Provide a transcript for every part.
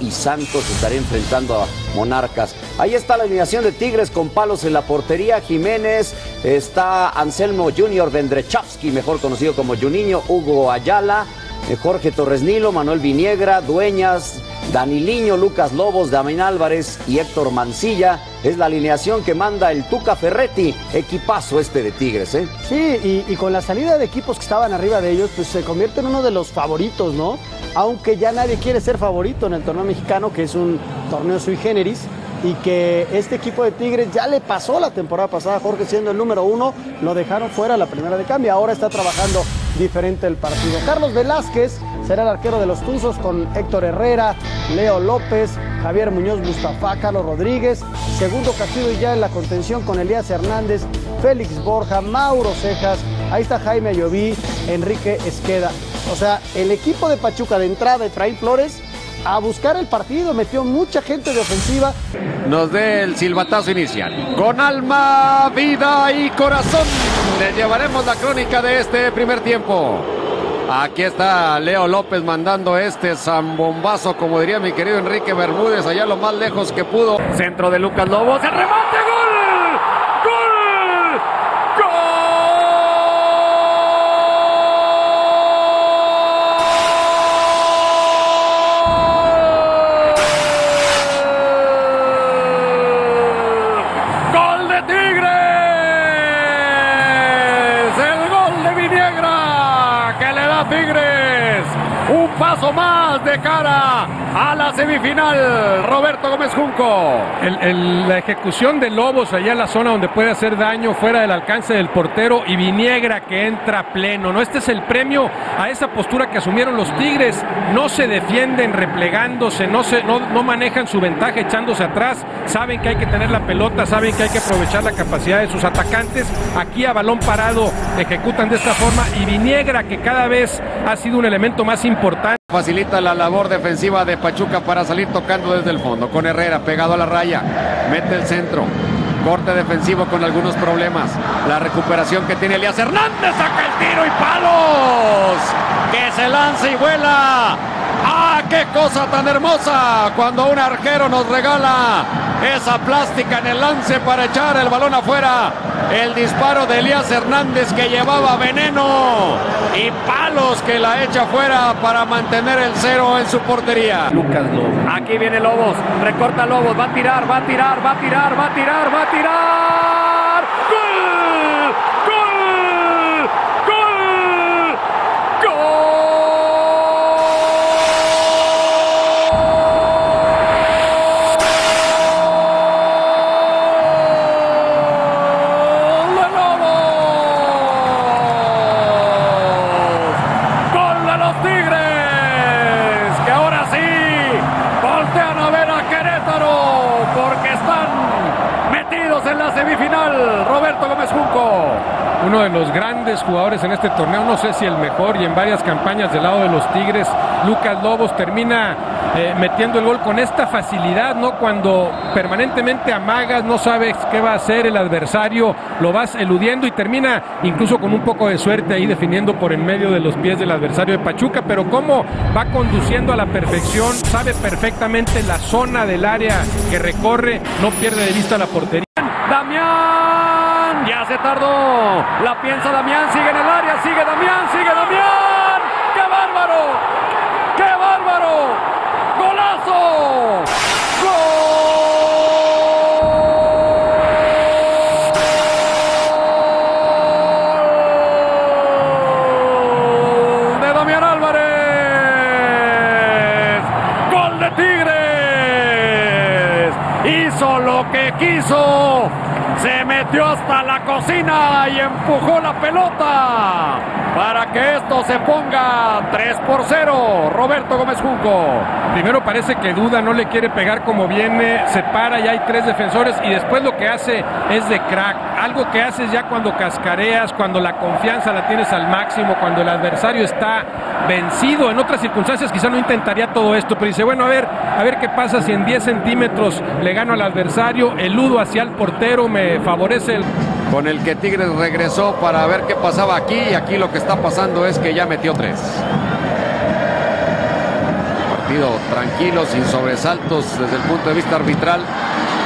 Y Santos estará enfrentando a Monarcas. Ahí está la alineación de Tigres con palos en la portería. Jiménez, está Anselmo Junior Vendrechavsky, mejor conocido como Juninho, Hugo Ayala, eh, Jorge Torres Nilo, Manuel Viniegra, Dueñas, Daniliño, Lucas Lobos, Damián Álvarez y Héctor Mancilla. Es la alineación que manda el Tuca Ferretti, equipazo este de Tigres, ¿eh? Sí, y, y con la salida de equipos que estaban arriba de ellos, pues se convierte en uno de los favoritos, ¿no? Aunque ya nadie quiere ser favorito en el torneo mexicano, que es un torneo sui generis, y que este equipo de Tigres ya le pasó la temporada pasada, Jorge siendo el número uno, lo dejaron fuera la primera de cambio, ahora está trabajando diferente el partido. Carlos Velázquez será el arquero de los Tuzos con Héctor Herrera, Leo López, Javier Muñoz Mustafa, Carlos Rodríguez, segundo Castillo ya en la contención con Elías Hernández, Félix Borja, Mauro Cejas, ahí está Jaime Ayoví, Enrique Esqueda. O sea, el equipo de Pachuca de entrada, Efraín Flores, a buscar el partido, metió mucha gente de ofensiva. Nos dé el silbatazo inicial. Con alma, vida y corazón les llevaremos la crónica de este primer tiempo. Aquí está Leo López mandando este zambombazo, como diría mi querido Enrique Bermúdez, allá lo más lejos que pudo. Centro de Lucas Lobos, el remate, gol. ¡Gol! ¡Gol de Tigres! El gol de Viniegra que le da a Tigres. Paso más de cara a la semifinal. Roberto Gómez Junco. La ejecución de Lobos allá en la zona donde puede hacer daño fuera del alcance del portero y Viniegra que entra pleno. ¿no? Este es el premio a esa postura que asumieron los Tigres. No se defienden replegándose, no, se, no, no manejan su ventaja echándose atrás. Saben que hay que tener la pelota, saben que hay que aprovechar la capacidad de sus atacantes. Aquí a balón parado ejecutan de esta forma y Viniegra que cada vez ha sido un elemento más importante. Facilita la labor defensiva de Pachuca para salir tocando desde el fondo. Con Herrera pegado a la raya. Mete el centro. Corte defensivo con algunos problemas. La recuperación que tiene Elías Hernández. Saca el tiro y palos. Que se lanza y vuela. ¡Ah, qué cosa tan hermosa! Cuando un arquero nos regala esa plástica en el lance para echar el balón afuera. El disparo de Elías Hernández que llevaba veneno y palos que la echa fuera para mantener el cero en su portería. Lucas Lobos. Aquí viene Lobos, recorta Lobos, va a tirar, va a tirar, va a tirar, va a tirar, va a tirar. ¡Gol! ¡Gol! ¡Gol! ¡Gol de Lobos! ¡Gol de Tigres! Que ahora sí voltean a ver a Querétaro porque están metidos en la semifinal. Roberto Gómez Junco. Uno de los grandes jugadores en este torneo, no sé si el mejor, y en varias campañas del lado de los Tigres, Lucas Lobos termina eh, metiendo el gol con esta facilidad, ¿no? Cuando permanentemente amagas, no sabes qué va a hacer el adversario, lo vas eludiendo y termina incluso con un poco de suerte ahí definiendo por en medio de los pies del adversario de Pachuca, pero cómo va conduciendo a la perfección, sabe perfectamente la zona del área que recorre, no pierde de vista la portería. Se tardó. La piensa Damián, sigue en el área, sigue Damián, sigue Damián. ¡Qué bárbaro! ¡Qué bárbaro! ¡Golazo! ¡Gol! De Damián Álvarez. ¡Gol de Tigres! Hizo que quiso. Se metió hasta la cocina y empujó la pelota para que esto se ponga 3 por 0. Roberto Gómez Junco. Primero parece que duda, no le quiere pegar como viene, se para y hay tres defensores y después lo que hace es de crack. Algo que haces ya cuando cascareas, cuando la confianza la tienes al máximo, cuando el adversario está vencido. En otras circunstancias quizá no intentaría todo esto, pero dice, bueno, a ver, a ver qué pasa si en 10 centímetros le gano al adversario, eludo hacia el portero, me favorece el... Con el que Tigres regresó para ver qué pasaba aquí y aquí lo que está pasando es que ya metió tres. partido tranquilo, sin sobresaltos desde el punto de vista arbitral.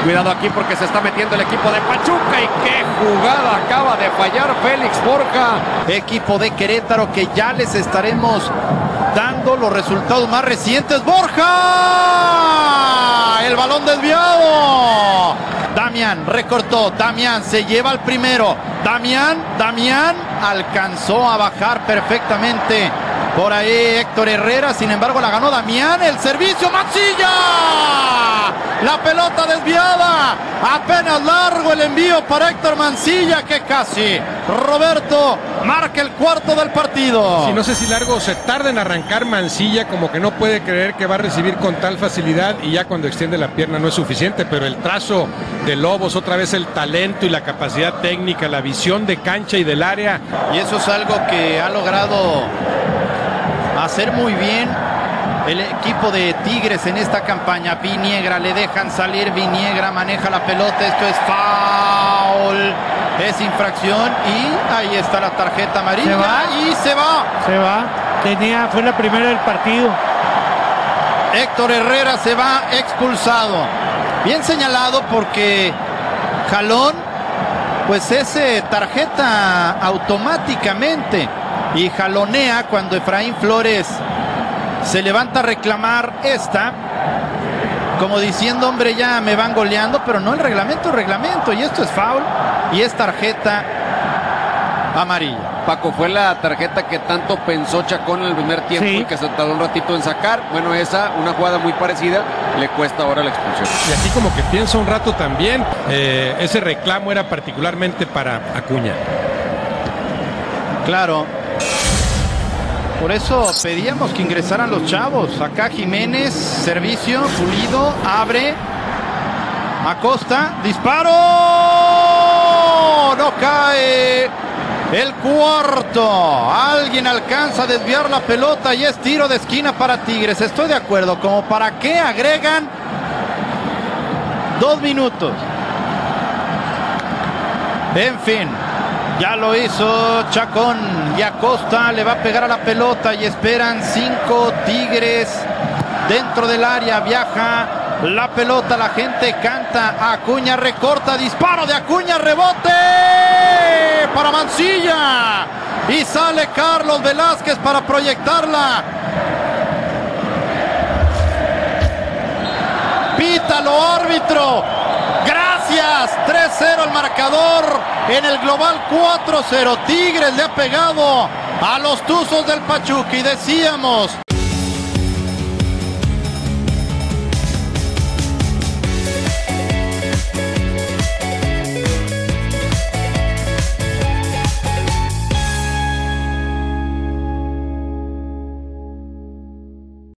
Cuidado aquí porque se está metiendo el equipo de Pachuca y qué jugada acaba de fallar Félix Borja. Equipo de Querétaro que ya les estaremos dando los resultados más recientes. Borja, el balón desviado. Damián recortó, Damián se lleva al primero. Damián, Damián alcanzó a bajar perfectamente por ahí Héctor Herrera, sin embargo la ganó Damián, el servicio Mancilla. La pelota desviada, apenas largo el envío para Héctor Mancilla que casi Roberto marca el cuarto del partido. Si no sé si largo se tarda en arrancar Mancilla, como que no puede creer que va a recibir con tal facilidad y ya cuando extiende la pierna no es suficiente, pero el trazo de Lobos, otra vez el talento y la capacidad técnica, la visión de cancha y del área. Y eso es algo que ha logrado hacer muy bien el equipo de Tigres en esta campaña. Viniegra, le dejan salir, Viniegra maneja la pelota, esto es foul, es infracción y ahí está la tarjeta amarilla Se va. y se va. Se va. Tenía, fue la primera del partido. Héctor Herrera se va expulsado. Bien señalado porque Jalón, pues es eh, tarjeta automáticamente y jalonea cuando Efraín Flores se levanta a reclamar esta, como diciendo, hombre, ya me van goleando, pero no el reglamento, el reglamento, y esto es foul y es tarjeta amarilla. Paco, fue la tarjeta que tanto pensó Chacón en el primer tiempo Sí. y que se tardó un ratito en sacar. Bueno, esa, una jugada muy parecida, le cuesta ahora la expulsión. Y así como que piensa un rato también, eh, ese reclamo era particularmente para Acuña. Claro. Por eso pedíamos que ingresaran los chavos. Acá Jiménez, servicio, pulido, abre. Acosta, disparo. No cae. El cuarto. Alguien alcanza a desviar la pelota y es tiro de esquina para Tigres. Estoy de acuerdo. Como para qué agregan dos minutos. En fin, ya lo hizo Chacón y Acosta le va a pegar a la pelota y esperan cinco Tigres dentro del área. Viaja la pelota, la gente canta. Acuña recorta, disparo de Acuña, rebote para Mancilla. Y sale Carlos Velázquez para proyectarla. Pítalo, árbitro. Gracias. 3-0 el marcador en el global 4-0. Tigres le ha pegado a los Tuzos del Pachuca y decíamos